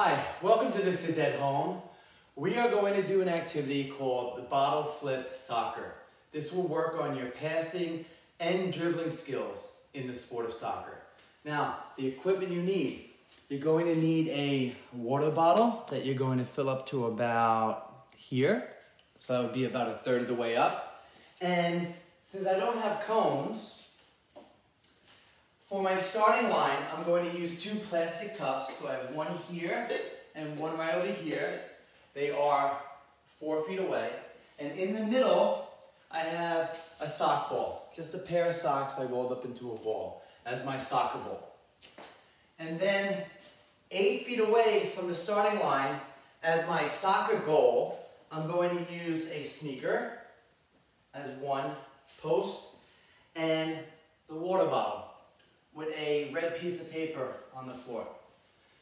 Hi, welcome to the Phys Ed Zone. We are going to do an activity called the bottle flip soccer. This will work on your passing and dribbling skills in the sport of soccer. Now, the equipment you need, you're going to need a water bottle that you're going to fill up to about here. So that would be about a third of the way up. And since I don't have cones, for my starting line, I'm going to use two plastic cups. So I have one here and one right over here. They are four feet away. And in the middle, I have a sock ball. Just a pair of socks I rolled up into a ball as my soccer ball. And then eight feet away from the starting line, as my soccer goal, I'm going to use a sneaker as one post and the water bottle with a red piece of paper on the floor.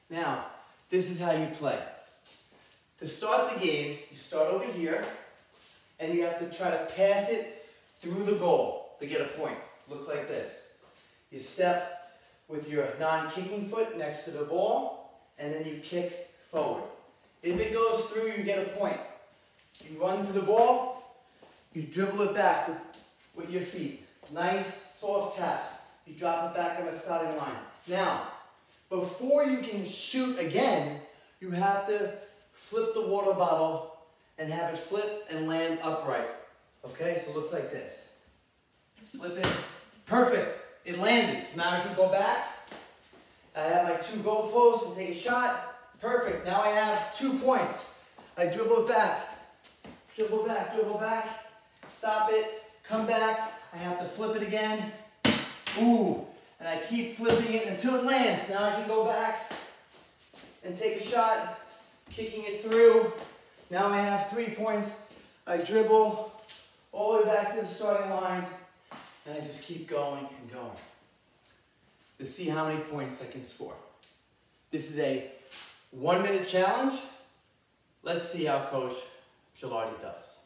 Now, this is how you play. To start the game, you start over here, and you have to try to pass it through the goal to get a point. Looks like this. You step with your non-kicking foot next to the ball, and then you kick forward. If it goes through, you get a point. You run to the ball, you dribble it back with, your feet. Nice, soft taps. You drop it back on the starting line. Now, before you can shoot again, you have to flip the water bottle and have it flip and land upright. Okay, so it looks like this. Flip it. Perfect. It landed. So now I can go back. I have my two goal posts and take a shot. Perfect. Now I have two points. I dribble it back. Dribble back, dribble back. Stop it. Come back. I have to flip it again. Ooh, and I keep flipping it until it lands. Now I can go back and take a shot, kicking it through. Now I have three points. I dribble all the way back to the starting line, and I just keep going and going to see how many points I can score. This is a one minute challenge. Let's see how Coach Gelardi does.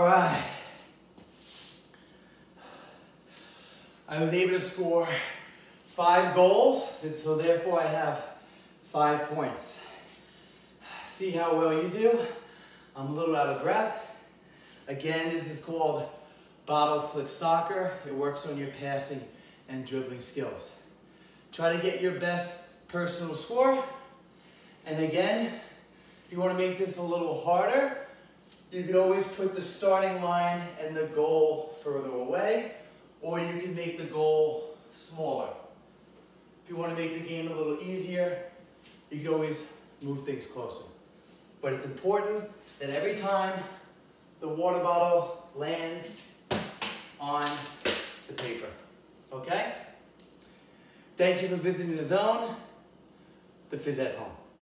all right. I was able to score five goals, and so therefore I have five points. See how well you do? I'm a little out of breath. Again, this is called bottle flip soccer. It works on your passing and dribbling skills. Try to get your best personal score. And again, if you want to make this a little harder, you can always put the starting line and the goal further away, or you can make the goal smaller. If you want to make the game a little easier, you can always move things closer. But it's important that every time the water bottle lands on the paper. Okay? Thank you for visiting the zone, the Phys Ed Zone.